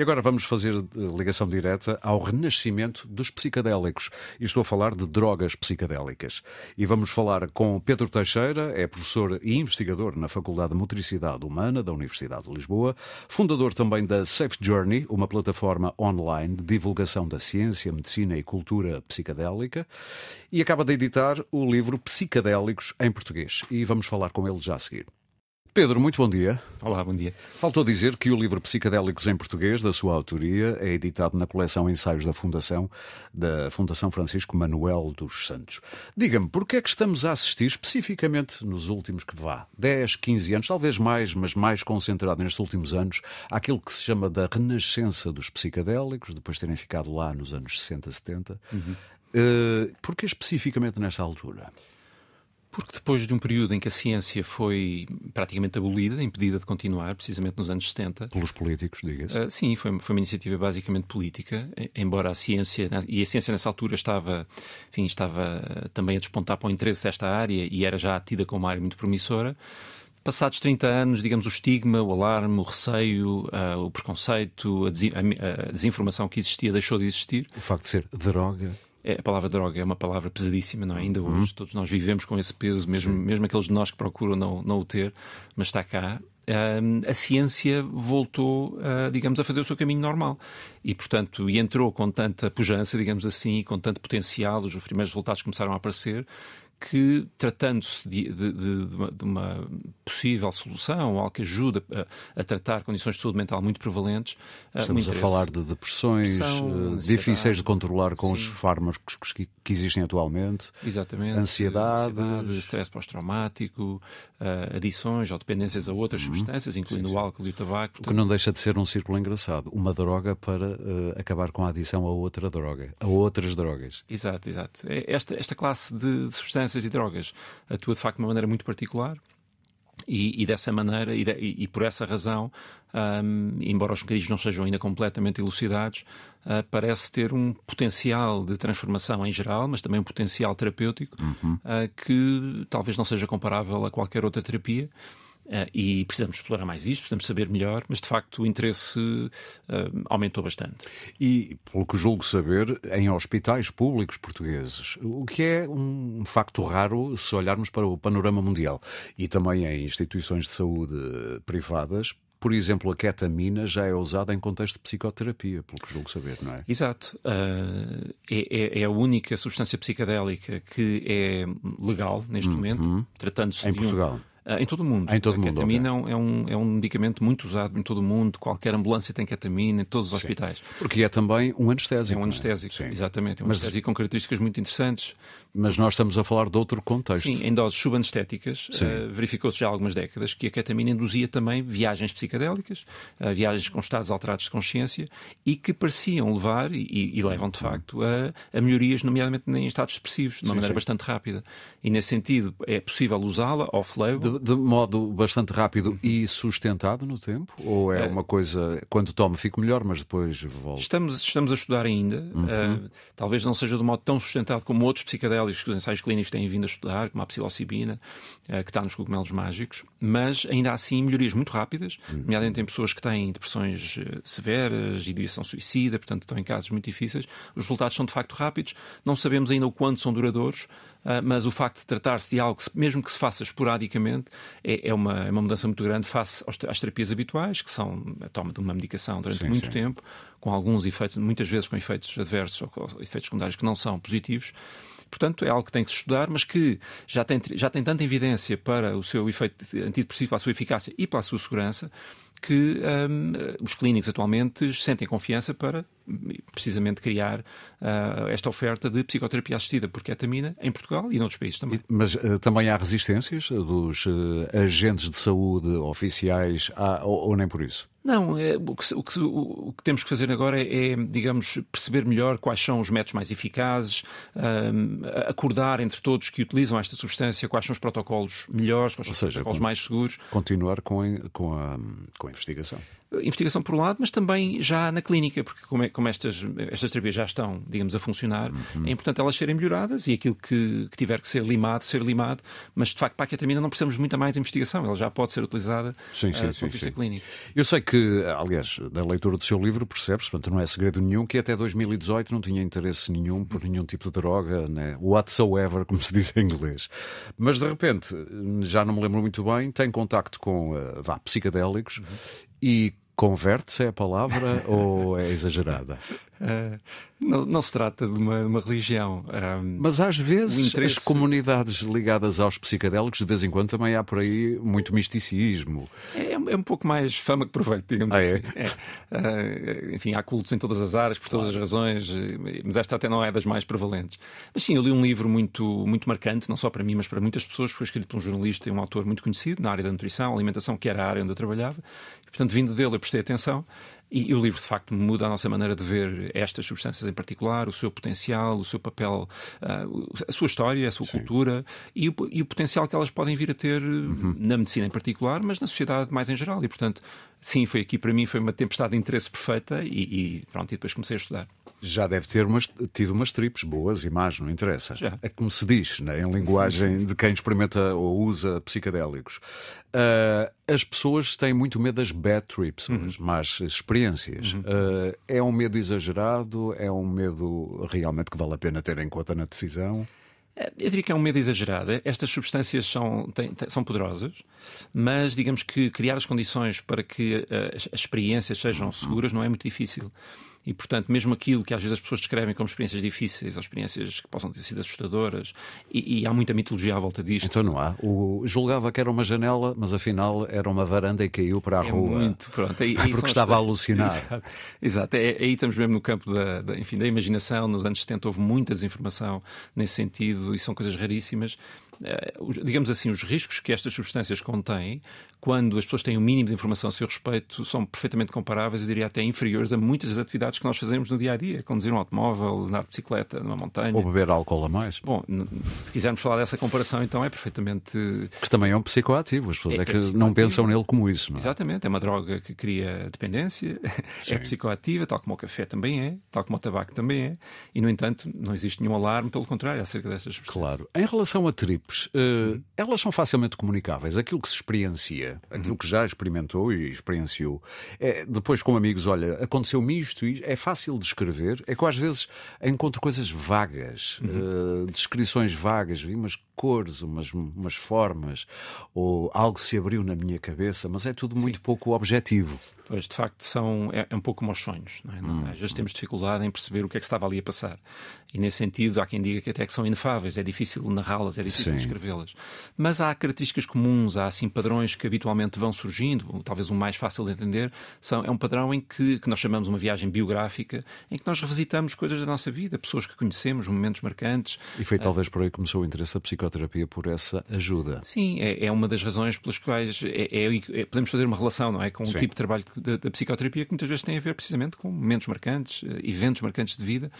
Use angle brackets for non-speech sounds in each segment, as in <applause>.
E agora vamos fazer eh, ligação direta ao renascimento dos psicadélicos. E estou a falar de drogas psicadélicas. E vamos falar com Pedro Teixeira, é professor e investigador na Faculdade de Motricidade Humana da Universidade de Lisboa, fundador também da Safe Journey, uma plataforma online de divulgação da ciência, medicina e cultura psicadélica, e acaba de editar o livro Psicadélicos em português. E vamos falar com ele já a seguir. Pedro, muito bom dia. Olá, bom dia. Faltou dizer que o livro Psicadélicos em Português, da sua autoria, é editado na coleção Ensaios da Fundação, da Fundação Francisco Manuel dos Santos. Diga-me, por que é que estamos a assistir especificamente nos últimos que vá, 10, 15 anos, talvez mais, mas mais concentrado nestes últimos anos, àquilo que se chama da renascença dos psicadélicos, depois de terem ficado lá nos anos 60, 70. Uhum. Uh, por que especificamente nesta altura? Porque depois de um período em que a ciência foi praticamente abolida, impedida de continuar, precisamente nos anos 70. Pelos políticos, diga-se? Uh, sim, foi, foi uma iniciativa basicamente política, embora a ciência, e a ciência nessa altura estava, enfim, estava também a despontar para o interesse desta área e era já tida como uma área muito promissora. Passados 30 anos, digamos, o estigma, o alarme, o receio, uh, o preconceito, a, des a desinformação que existia deixou de existir. O facto de ser droga é, a palavra droga é uma palavra pesadíssima, não é? Ainda uhum. hoje todos nós vivemos com esse peso, mesmo, mesmo aqueles de nós que procuram não, não o ter, mas está cá. Um, a ciência voltou, uh, digamos, a fazer o seu caminho normal. E, portanto, e entrou com tanta pujança, digamos assim, e com tanto potencial, os primeiros resultados começaram a aparecer, que, tratando-se de, de, de, de, uma possível solução, algo que ajuda a, a, tratar condições de saúde mental muito prevalentes. Ah, Estamos a falar de depressões Depressão, eh, difíceis de controlar com sim. os fármacos que, que, existem atualmente. Exatamente. Ansiedade. Ansiedade stress pós-traumático, uh, adições ou dependências a outras uhum. substâncias, incluindo sim, sim. o álcool e o tabaco. Portanto... O que não deixa de ser um círculo engraçado. Uma droga para uh, acabar com a adição a outra droga, a outras drogas. Exato, exato. É esta, esta classe de substâncias substâncias e drogas atua de facto de uma maneira muito particular. E, e dessa maneira, e, de, e, por essa razão, um, embora os mecanismos não sejam ainda completamente elucidados, uh, parece ter um potencial de transformação em geral, mas também um potencial terapêutico uhum. uh, que talvez não seja comparável a qualquer outra terapia. Uh, e precisamos explorar mais isto, precisamos saber melhor, mas de facto o interesse uh, aumentou bastante. E, pelo que julgo saber, em hospitais públicos portugueses, o que é um facto raro se olharmos para o panorama mundial e também em instituições de saúde privadas, por exemplo, a ketamina já é usada em contexto de psicoterapia, pelo que julgo saber, não é? Exato. Uh, é, é, a única substância psicadélica que é legal neste uhum. momento, tratando-se em Portugal. Um, em todo o mundo. Em todo a mundo, ketamina okay. é, um, é um medicamento muito usado em todo o mundo. Qualquer ambulância tem ketamina, em todos os Sim. hospitais. Porque é também um anestésico. É um é? anestésico, é? exatamente. É um Mas... anestésico com características muito interessantes. Mas nós estamos a falar de outro contexto. Sim, em doses subanestéticas, uh, verificou-se já há algumas décadas que a ketamina induzia também viagens psicadélicas, uh, viagens com estados alterados de consciência e que pareciam levar, e, e levam de facto, a, a, melhorias, nomeadamente em estados depressivos, de uma sim, maneira sim. bastante rápida. E nesse sentido, é possível usá-la off-label. De, de, modo bastante rápido e sustentado no tempo? Ou é, é uma coisa, quando tomo, fico melhor, mas depois volto? Estamos, estamos a estudar ainda. Uhum. Uh, talvez não seja de modo tão sustentado como outros psicadélicos que os ensaios clínicos têm vindo a estudar, como a psilocibina, eh, que está nos cogumelos mágicos, mas ainda assim melhorias muito rápidas, nomeadamente em pessoas que têm depressões eh, severas, ideação suicida, portanto estão em casos muito difíceis. Os resultados são de facto rápidos, não sabemos ainda o quanto são duradouros, Uh, mas o facto de tratar-se de algo, que, mesmo que se faça esporadicamente, é, é, uma, é uma mudança muito grande face às terapias habituais, que são a toma de uma medicação durante sim, muito sim. tempo, com alguns efeitos, muitas vezes com efeitos adversos ou efeitos secundários que não são positivos. Portanto, é algo que tem que se estudar, mas que já tem, já tem tanta evidência para o seu efeito antidepressivo, para a sua eficácia e para a sua segurança, que um, os clínicos atualmente sentem confiança para precisamente criar uh, esta oferta de psicoterapia assistida por ketamina em Portugal e noutros países também. Mas uh, também há resistências dos uh, agentes de saúde oficiais há, ou, ou nem por isso? Não, é, o, que, o, que, o, que, temos que fazer agora é, é, digamos, perceber melhor quais são os métodos mais eficazes, um, acordar entre todos que utilizam esta substância quais são os protocolos melhores, quais são os protocolos mais seguros. Continuar com a, com a, com a investigação. Investigação por um lado, mas também já na clínica, porque como, é, como estas, estas terapias já estão, digamos, a funcionar, uhum. é importante elas serem melhoradas e aquilo que, que, tiver que ser limado, ser limado, mas de facto para a ketamina não precisamos muito mais investigação, ela já pode ser utilizada sim, sim, uh, sim, vista clínica. Eu sei que, aliás, da leitura do seu livro percebe-se, portanto não é segredo nenhum, que até 2018 não tinha interesse nenhum por nenhum tipo de droga, né? whatsoever, como se diz em inglês. Mas de repente, já não me lembro muito bem, tem contacto com uh, vá, psicadélicos uhum. e converte-se é a palavra ou é exagerada? Uh, não, não, se trata de uma, uma religião. Um, Mas às vezes interesse... as comunidades ligadas aos psicadélicos, de vez em quando, também há por aí muito misticismo. É, é um pouco mais fama que proveito, digamos ah, é? assim. É? Uh, enfim, há cultos em todas as áreas, por todas claro. as razões, mas esta até não é das mais prevalentes. Mas sim, eu li um livro muito, muito marcante, não só para mim, mas para muitas pessoas, foi escrito por um jornalista e um autor muito conhecido na área da nutrição, alimentação, que era a área onde eu trabalhava. E, portanto, vindo dele, eu prestei atenção. E, o livro, de facto, muda a nossa maneira de ver estas substâncias em particular, o seu potencial, o seu papel, uh, a sua história, a sua Sim. cultura e o, e o, potencial que elas podem vir a ter uhum. na medicina em particular, mas na sociedade mais em geral. E, portanto, sim, foi aqui para mim foi uma tempestade de interesse perfeita e, e pronto, e depois comecei a estudar. Já deve ter umas, tido umas tripes boas e más, não interessa. Já. É como se diz, né, em linguagem de quem experimenta ou usa psicadélicos. Uh, as pessoas têm muito medo das bad trips, uhum. as más experiências. Uhum. Uh, é um medo exagerado? É um medo realmente que vale a pena ter em conta na decisão? Eu diria que é um medo exagerado. Estas substâncias são, têm, são poderosas, mas digamos que criar as condições para que uh, as experiências sejam seguras não é muito difícil. E, portanto, mesmo aquilo que às vezes as pessoas descrevem como experiências difíceis ou experiências que possam ter sido assustadoras, e, e há muita mitologia à volta disto. Então não há. O, julgava que era uma janela, mas afinal era uma varanda e caiu para a é rua. Muito, pronto. Aí, porque estava a alucinar. Exato. Exato. É, aí estamos mesmo no campo da, da, enfim, da imaginação. Nos anos 70 houve muita desinformação nesse sentido e são coisas raríssimas. Eh, digamos assim, os riscos que estas substâncias contêm, quando as pessoas têm o um mínimo de informação a seu respeito, são perfeitamente comparáveis, eu diria até inferiores a muitas das atividades que nós fazemos no dia a dia, conduzir um automóvel, andar de bicicleta numa montanha. Ou beber álcool a mais. Bom, se quisermos falar dessa comparação, então é perfeitamente. Que também é um psicoativo, as pessoas é, é que é não pensam nele como isso. Não é? Exatamente, é uma droga que cria dependência, <laughs> é psicoativa, tal como o café também é, tal como o tabaco também é, e no entanto não existe nenhum alarme, pelo contrário, acerca dessas substâncias. Claro. Em relação a tripes, uh, elas são facilmente comunicáveis. Aquilo que se experiencia, aquilo que já experimentou e experienciou, é, depois com amigos, olha, aconteceu-me isto e é fácil de escrever. É que às vezes encontro coisas vagas, uhum. uh, descrições vagas, vi umas cores, umas, umas formas, ou algo se abriu na minha cabeça, mas é tudo muito Sim. pouco objetivo. Pois, de facto, são, é, é um pouco como os sonhos. É? Hum, Às vezes hum. temos dificuldade em perceber o que é que estava ali a passar. E nesse sentido, há quem diga que até que são inefáveis, é difícil narrá-las, é difícil descrevê-las. Mas há características comuns, há assim padrões que habitualmente vão surgindo, talvez o mais fácil de entender, são, é um padrão em que, que nós chamamos uma viagem biográfica, em que nós revisitamos coisas da nossa vida, pessoas que conhecemos, momentos marcantes. E foi talvez por aí que começou o interesse da psicoterapia, por essa ajuda. Sim, é, é uma das razões pelas quais é, é, é, podemos fazer uma relação, não é? Com o tipo de trabalho da, da psicoterapia que muitas vezes tem a ver precisamente com momentos marcantes, eh, eventos marcantes de vida.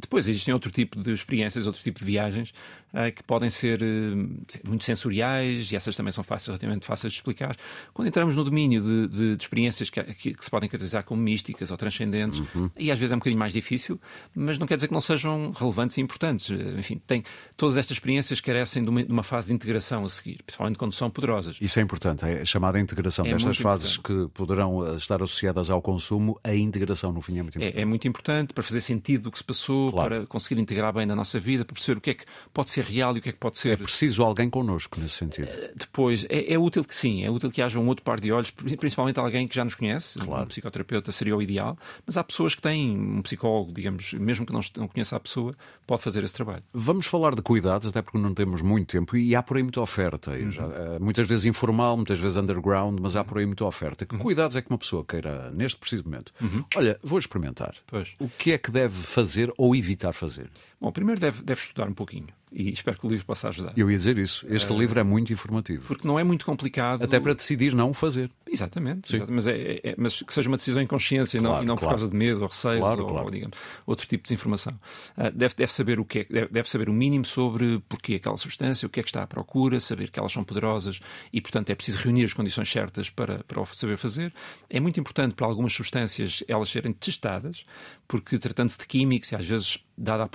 depois existem outro tipo de experiências, outro tipo de viagens uh, que podem ser uh, muito sensoriais e essas também são fáceis, relativamente fáceis de explicar. Quando entramos no domínio de, de, de experiências que, que, que, se podem caracterizar como místicas ou transcendentes, uhum. e às vezes é um bocadinho mais difícil, mas não quer dizer que não sejam relevantes e importantes. Enfim, tem, todas estas experiências carecem de uma, de uma fase de integração a seguir, principalmente quando são poderosas. Isso é importante, é a chamada integração é destas fases importante. que poderão estar associadas ao consumo, a integração no fim é muito importante. É, é muito importante para fazer sentido do que se passou, claro. para conseguir integrar bem na nossa vida, para perceber o que é que pode ser real e o que é que pode ser. É preciso alguém connosco nesse sentido. Eh, depois, é, é, útil que sim, é útil que haja um outro par de olhos, principalmente alguém que já nos conhece. Claro. Um psicoterapeuta seria o ideal, mas há pessoas que têm um psicólogo, digamos, mesmo que não, não conheça a pessoa, pode fazer esse trabalho. Vamos falar de cuidados, até porque não temos muito tempo e há por aí muita oferta. Uhum. Já, eh, muitas vezes informal, muitas vezes underground, mas há por aí muita oferta. Que uhum. cuidados é que uma pessoa queira, neste preciso momento? Uhum. Olha, vou experimentar. Pois. O que é que deve fazer ou evitar fazer? Bom, primeiro deve, deve estudar um pouquinho E espero que o livro possa ajudar. Eu ia dizer isso. Este uh, livro é muito informativo. Porque não é muito complicado. Até para decidir não o fazer. Exatamente. exatamente. Mas, é, é, é, mas que seja uma decisão em consciência claro, e não, claro. por causa de medo ou receios claro, ou, digamos, outro tipo de desinformação. Uh, deve, deve, saber o que é, deve, deve, saber o mínimo sobre porquê aquela substância, o que é que está à procura, saber que elas são poderosas e, portanto, é preciso reunir as condições certas para, para o saber fazer. É muito importante para algumas substâncias elas serem testadas, porque tratando-se de químicos e às vezes dada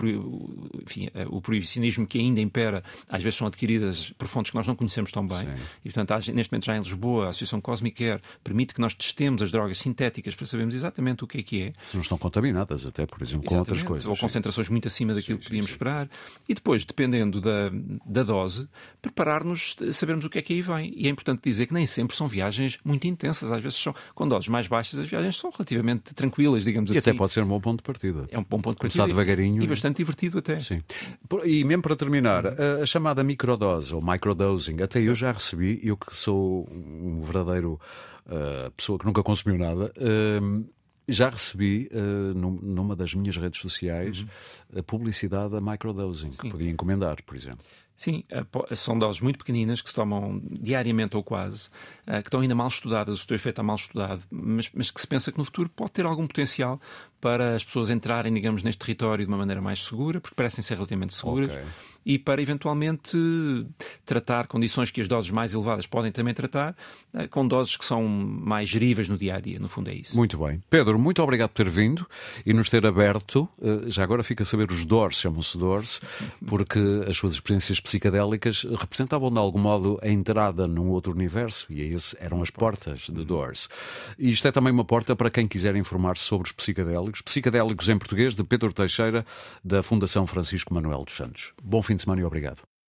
enfim, eh, o proibicionismo que ainda impera, às vezes são adquiridas por fontes que nós não conhecemos tão bem. Sim. E, portanto, neste momento já em Lisboa, a Associação Cosmic Care permite que nós testemos as drogas sintéticas para sabermos exatamente o que é que é. Se não estão contaminadas, até, por exemplo, exatamente. com outras coisas. Ou concentrações muito acima daquilo sim, que podíamos sim, esperar. E depois, dependendo da, da dose, preparar-nos, sabermos o que é que aí vem. E é importante dizer que nem sempre são viagens muito intensas. Às vezes são, com doses mais baixas, as viagens são relativamente tranquilas, digamos e assim. E até pode ser um bom ponto de partida. É um bom ponto de partida. Começar devagarinho e bastante divertido até. Sim. E mesmo para terminar, a, chamada microdose ou microdosing, até eu já recebi, eu que sou um verdadeiro uh, pessoa que nunca consumiu nada. Uh, já recebi uh, numa das minhas redes sociais uhum. a publicidade a microdosing, Sim. que podia encomendar, por exemplo. Sim, são doses muito pequeninas que se tomam diariamente ou quase, que estão ainda mal estudadas, o seu efeito está mal estudado, mas, mas, que se pensa que no futuro pode ter algum potencial para as pessoas entrarem, digamos, neste território de uma maneira mais segura, porque parecem ser relativamente seguras, okay. e para eventualmente tratar condições que as doses mais elevadas podem também tratar, eh, com doses que são mais geríveis no dia a dia. No fundo, é isso. Muito bem. Pedro, muito obrigado por ter vindo e nos ter aberto. Eh, já agora fica a saber, os DORS chamam-se DORS, porque as suas experiências psicadélicas representavam de algum modo a entrada num outro universo, e esse eram as portas de DORS. E isto é também uma porta para quem quiser informar-se sobre os psicadélicos psicodélicos, psicodélicos em português, de Pedro Teixeira, da Fundação Francisco Manuel dos Santos. Bom fim de semana e obrigado.